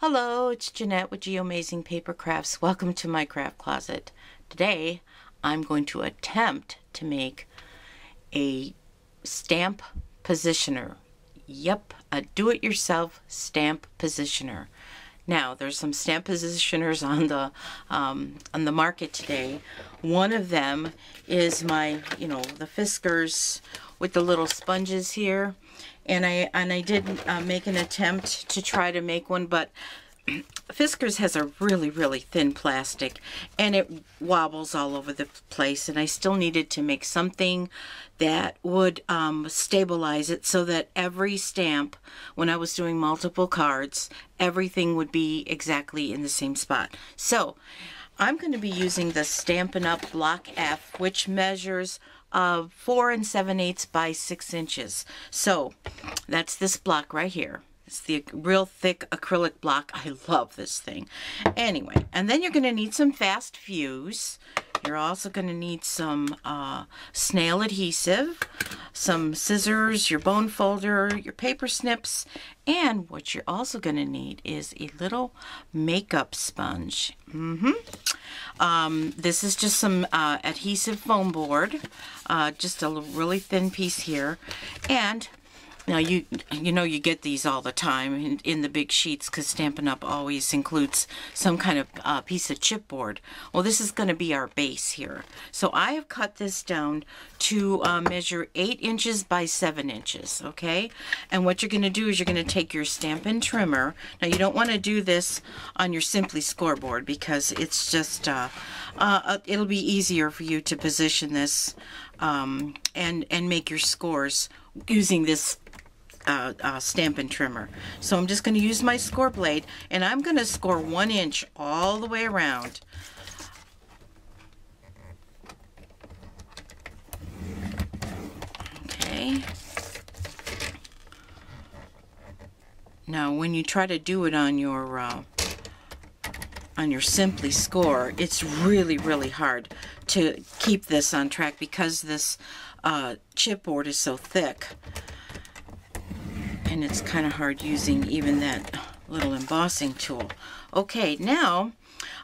Hello, it's Jeanette with Geomazing Paper Crafts. Welcome to my craft closet. Today, I'm going to attempt to make a stamp positioner. Yep, a do-it-yourself stamp positioner. Now, there's some stamp positioners on the um, on the market today. One of them is my, you know, the Fiskars with the little sponges here and I and I did uh, make an attempt to try to make one, but Fiskars has a really, really thin plastic and it wobbles all over the place and I still needed to make something that would um, stabilize it so that every stamp, when I was doing multiple cards, everything would be exactly in the same spot. So I'm going to be using the Stampin' Up! Block F, which measures uh, 4 and 7 eighths by 6 inches. So that's this block right here. It's the real thick acrylic block. I love this thing. Anyway, and then you're going to need some fast fuse. You're also going to need some uh, snail adhesive, some scissors, your bone folder, your paper snips, and what you're also going to need is a little makeup sponge. Mm -hmm. Um, this is just some uh, adhesive foam board, uh, just a really thin piece here, and now you you know you get these all the time in, in the big sheets because Stampin' Up! always includes some kind of uh, piece of chipboard. Well, this is going to be our base here. So I have cut this down to uh, measure 8 inches by 7 inches, okay? And what you're going to do is you're going to take your Stampin' Trimmer. Now you don't want to do this on your Simply scoreboard because it's just, uh, uh, uh, it'll be easier for you to position this um, and, and make your scores using this uh, uh, Stampin' Trimmer. So I'm just going to use my score blade and I'm going to score one inch all the way around. Okay. Now when you try to do it on your uh, on your Simply score, it's really, really hard to keep this on track because this uh, chipboard is so thick and it's kind of hard using even that little embossing tool. Okay, now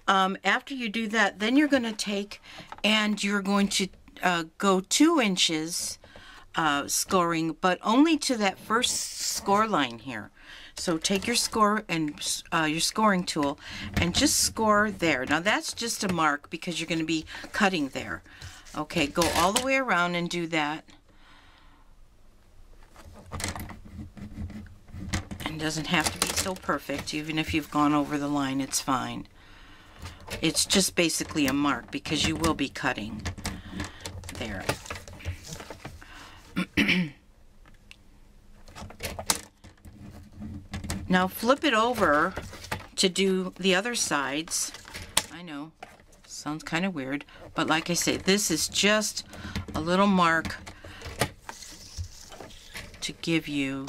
um, after you do that, then you're going to take and you're going to uh, go two inches uh, scoring, but only to that first score line here. So take your score and uh, your scoring tool and just score there. Now that's just a mark because you're going to be cutting there. Okay, go all the way around and do that. Doesn't have to be so perfect. Even if you've gone over the line, it's fine. It's just basically a mark because you will be cutting. There. now flip it over to do the other sides. I know, sounds kind of weird, but like I say, this is just a little mark to give you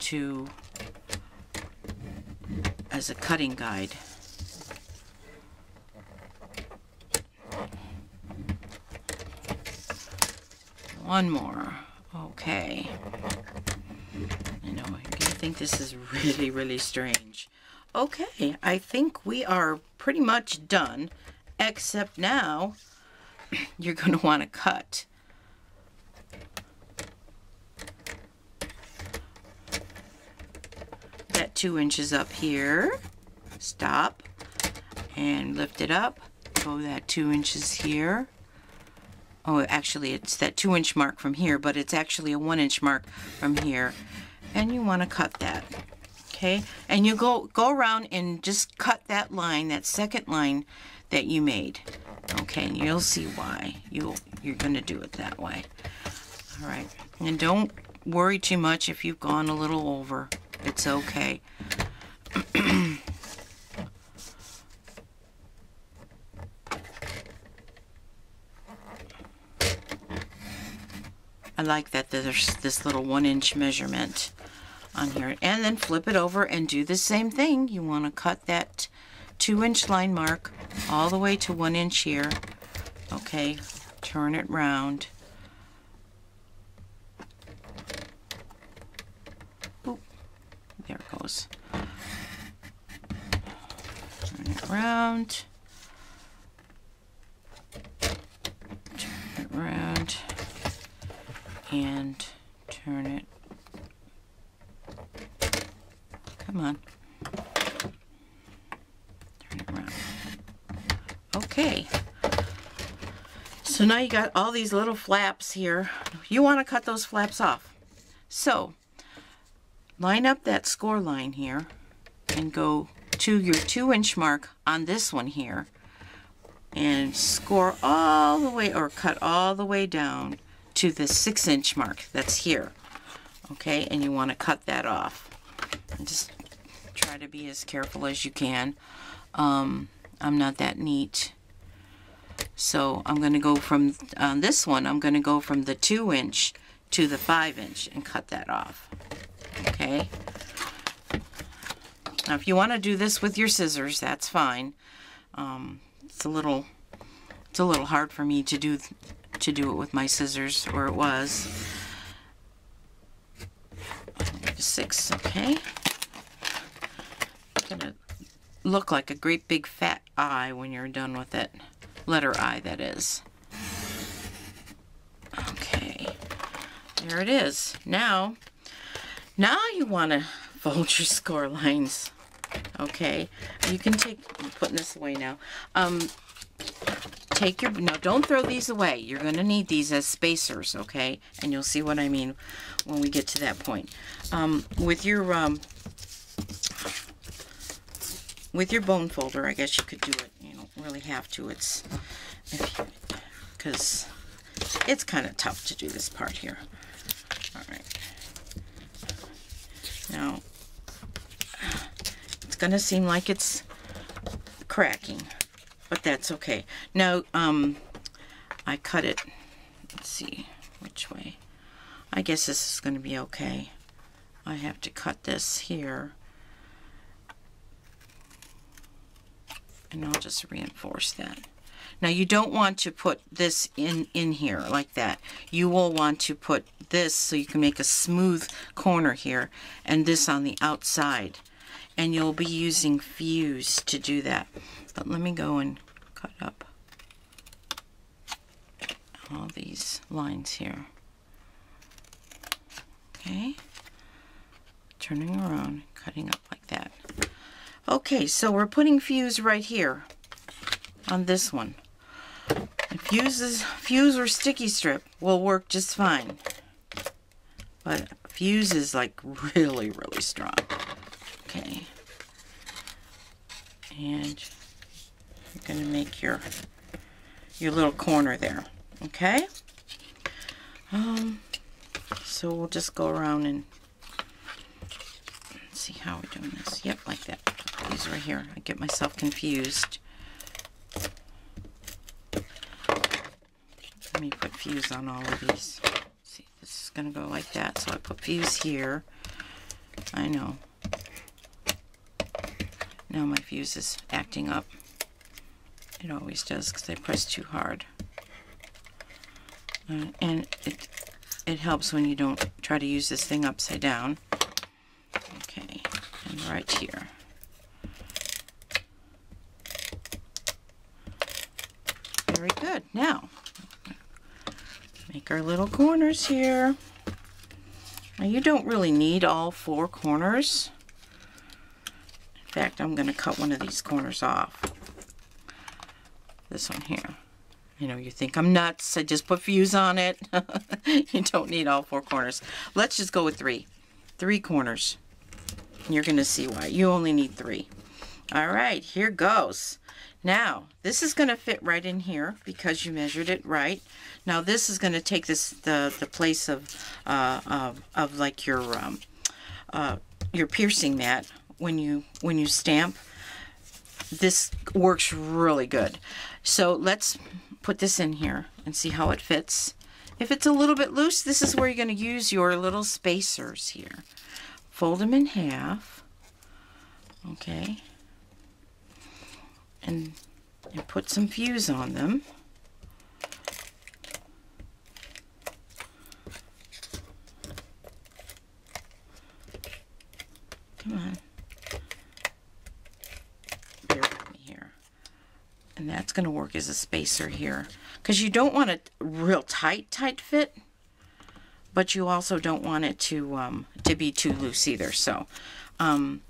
to as a cutting guide. One more. Okay. I know, you think this is really, really strange. Okay, I think we are pretty much done, except now you're going to want to cut. Two inches up here. Stop. And lift it up. Go that two inches here. Oh, actually, it's that two inch mark from here, but it's actually a one inch mark from here. And you want to cut that. Okay, and you go go around and just cut that line, that second line that you made. Okay, and you'll see why you you're going to do it that way. All right, and don't worry too much if you've gone a little over. It's okay. I like that there's this little one inch measurement on here. And then flip it over and do the same thing. You want to cut that two inch line mark all the way to one inch here. Okay, turn it round. Oop, there it goes. Turn it around. Turn it around. And turn it. Come on. Turn it around. Okay. So now you got all these little flaps here. You want to cut those flaps off. So line up that score line here and go to your two inch mark on this one here and score all the way or cut all the way down to the six inch mark that's here. Okay, and you want to cut that off. And just try to be as careful as you can. Um, I'm not that neat. So I'm going to go from, on this one, I'm going to go from the 2 inch to the 5 inch and cut that off. Okay. Now if you want to do this with your scissors, that's fine. Um, it's a little, it's a little hard for me to do, to do it with my scissors, or it was. Six, okay. It's gonna look like a great big fat eye when you're done with it letter I, that is. Okay, there it is. Now, now you want to fold your score lines. Okay, you can take, I'm putting this away now. Um, take your, no, don't throw these away. You're going to need these as spacers, okay? And you'll see what I mean when we get to that point. Um, with your, um, with your bone folder, I guess you could do it You don't really have to. It's because it's kind of tough to do this part here. All right. Now, it's going to seem like it's cracking, but that's okay. Now, um, I cut it. Let's see which way. I guess this is going to be okay. I have to cut this here and I'll just reinforce that. Now you don't want to put this in, in here like that. You will want to put this so you can make a smooth corner here and this on the outside. And you'll be using fuse to do that. But let me go and cut up all these lines here. Okay. Turning around, cutting up like that. Okay, so we're putting fuse right here on this one. Fuses, fuse or sticky strip will work just fine. But fuse is like really, really strong. Okay. And you're going to make your your little corner there. Okay? Um, so we'll just go around and see how we're doing this. Yep, like that these right here. I get myself confused. Let me put fuse on all of these. See, this is going to go like that. So I put fuse here. I know. Now my fuse is acting up. It always does because I press too hard. Uh, and it, it helps when you don't try to use this thing upside down. Okay, and right here. Very good. Now, our little corners here. Now you don't really need all four corners. In fact, I'm going to cut one of these corners off. This one here. You know, you think I'm nuts. I just put fuse on it. you don't need all four corners. Let's just go with three. Three corners. You're going to see why. You only need three. All right, here goes. Now, this is going to fit right in here because you measured it right. Now, this is going to take this the, the place of, uh, of, of like your, um, uh, your piercing mat when you, when you stamp. This works really good. So let's put this in here and see how it fits. If it's a little bit loose, this is where you're going to use your little spacers here. Fold them in half. Okay and, and put some fuse on them. Come on. Bear with me here. And that's going to work as a spacer here. Because you don't want a real tight, tight fit but you also don't want it to um, to be too loose either. So um,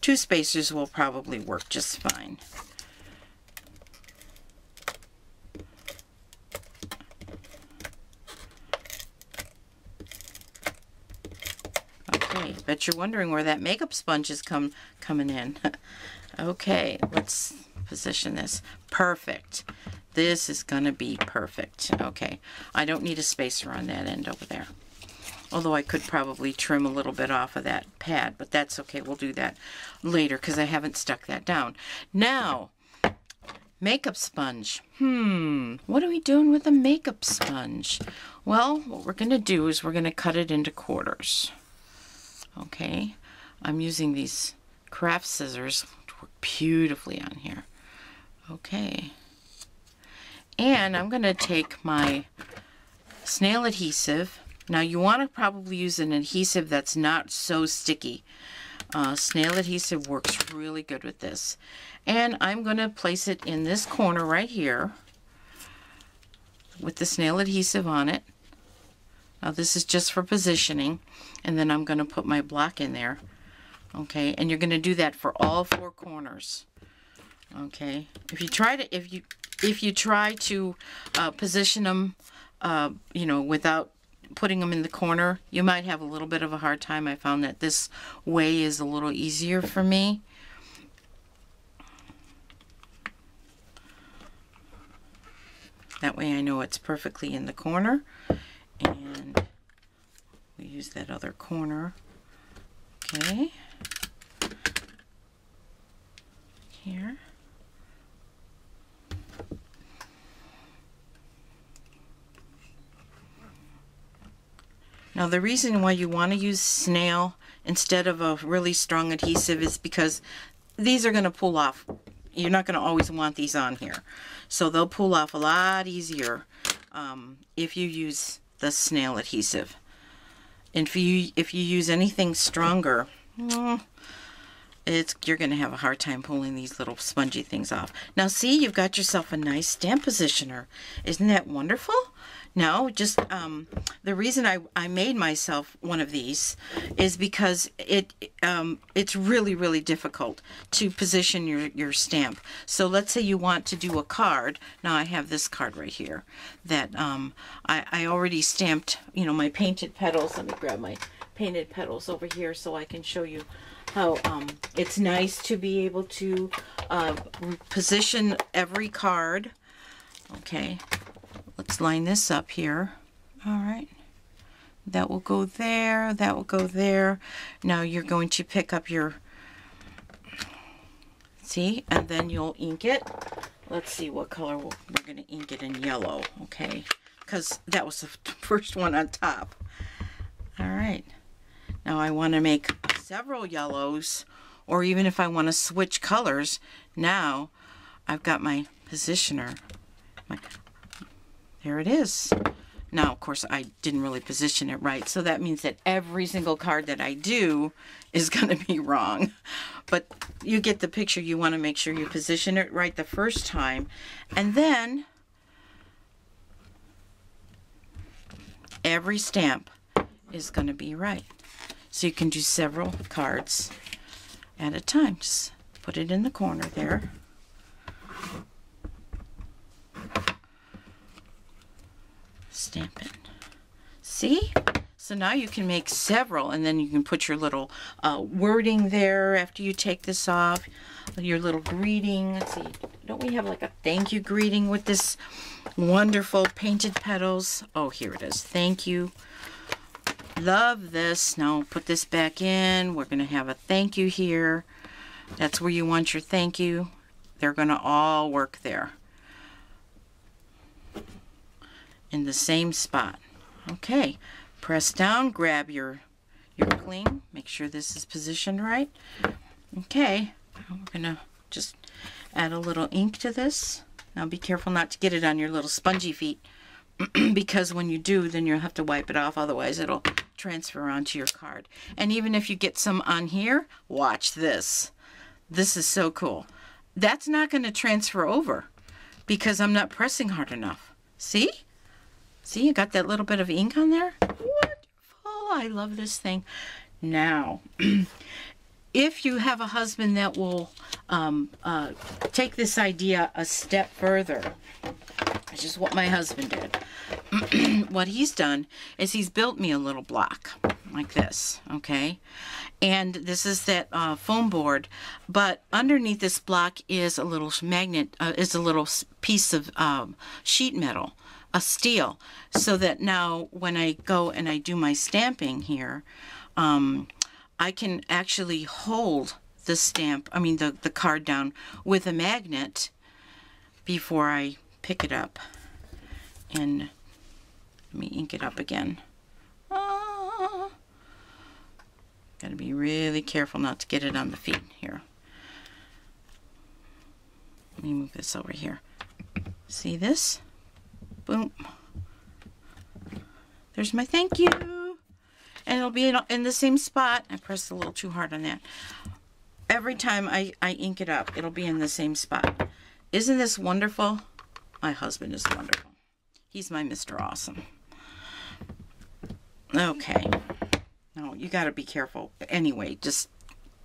two spacers will probably work just fine. Bet you're wondering where that makeup sponge is come coming in. okay, let's position this. Perfect. This is going to be perfect. Okay, I don't need a spacer on that end over there. Although I could probably trim a little bit off of that pad, but that's okay. We'll do that later because I haven't stuck that down. Now, makeup sponge. Hmm, what are we doing with a makeup sponge? Well, what we're going to do is we're going to cut it into quarters. Okay, I'm using these craft scissors to work beautifully on here. Okay, and I'm going to take my snail adhesive. Now you want to probably use an adhesive that's not so sticky. Uh, snail adhesive works really good with this. And I'm going to place it in this corner right here with the snail adhesive on it. Now this is just for positioning and then I'm going to put my block in there. Okay, and you're going to do that for all four corners. Okay, if you try to if you if you try to uh, position them, uh, you know, without putting them in the corner, you might have a little bit of a hard time. I found that this way is a little easier for me. That way I know it's perfectly in the corner. And use that other corner. Okay. Here. Now the reason why you want to use snail instead of a really strong adhesive is because these are going to pull off. You're not going to always want these on here. So they'll pull off a lot easier um, if you use the snail adhesive. And if you if you use anything stronger, mm, it's you're going to have a hard time pulling these little spongy things off. Now see, you've got yourself a nice stamp positioner. Isn't that wonderful? No, just um, the reason I, I made myself one of these is because it um, it's really really difficult to position your your stamp. So let's say you want to do a card. Now I have this card right here that um, I, I already stamped. You know my painted petals. Let me grab my painted petals over here so I can show you how um, it's nice to be able to uh, position every card. Okay, Line this up here. All right. That will go there. That will go there. Now you're going to pick up your, see, and then you'll ink it. Let's see what color we're going to ink it in yellow, okay? Because that was the first one on top. All right. Now I want to make several yellows, or even if I want to switch colors, now I've got my positioner. There it is. Now, of course, I didn't really position it right, so that means that every single card that I do is going to be wrong. But you get the picture. You want to make sure you position it right the first time. And then every stamp is going to be right. So you can do several cards at a time. Just put it in the corner there. Stamp it. See? So now you can make several and then you can put your little uh, wording there after you take this off. Your little greeting. Let's see. Don't we have like a thank you greeting with this wonderful painted petals? Oh, here it is. Thank you. Love this. Now put this back in. We're going to have a thank you here. That's where you want your thank you. They're going to all work there in the same spot. Okay, press down, grab your, your cling, make sure this is positioned right. Okay, we're to just add a little ink to this. Now be careful not to get it on your little spongy feet because when you do, then you'll have to wipe it off, otherwise it'll transfer onto your card. And even if you get some on here, watch this. This is so cool. That's not to transfer over because I'm not pressing hard enough. See? See, you got that little bit of ink on there? Wonderful. I love this thing. Now, if you have a husband that will um, uh, take this idea a step further, which is what my husband did, what he's done is he's built me a little block like this, okay? And this is that uh, foam board, but underneath this block is a little magnet, uh, is a little piece of um, sheet metal, a steel, so that now when I go and I do my stamping here, um, I can actually hold the stamp, I mean the, the card down with a magnet before I pick it up. And let me ink it up again. Ah. Gotta be really careful not to get it on the feet here. Let me move this over here. See this? Boom. There's my thank you and it'll be in, the same spot. I pressed a little too hard on that. Every time I, I ink it up, it'll be in the same spot. Isn't this wonderful? My husband is wonderful. He's my Mr. Awesome. Okay. No, you got to be careful. Anyway, just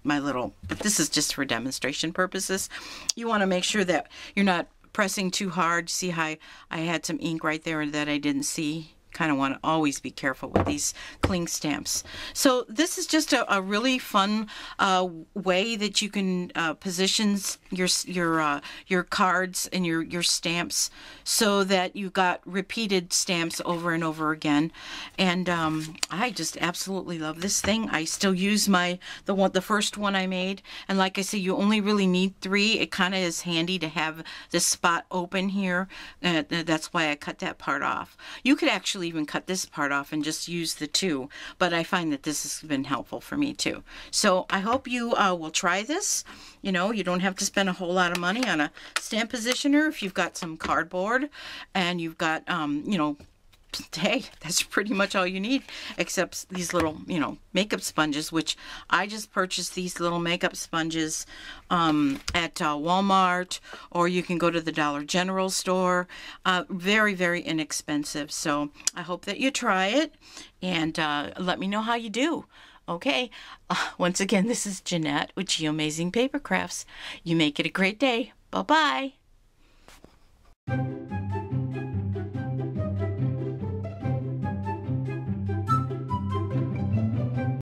my little, but this is just for demonstration purposes. You want to make sure that you're not pressing too hard. See how I, I had some ink right there that I didn't see? Kind of want to always be careful with these cling stamps. So this is just a, a really fun uh, way that you can uh, position your your uh, your cards and your your stamps so that you got repeated stamps over and over again. And um, I just absolutely love this thing. I still use my the one the first one I made, and like I said, you only really need three. It kind of is handy to have this spot open here. Uh, that's why I cut that part off. You could actually even cut this part off and just use the two, but I find that this has been helpful for me too. So I hope you uh, will try this. You know, you don't have to spend a whole lot of money on a stamp positioner if you've got some cardboard and you've got, um, you know, hey, that's pretty much all you need, except these little, you know, makeup sponges, which I just purchased these little makeup sponges um, at uh, Walmart, or you can go to the Dollar General store. Uh, very, very inexpensive. So I hope that you try it and uh, let me know how you do. Okay, once again, this is Jeanette with Geomazing Paper Crafts. You make it a great day. Bye bye.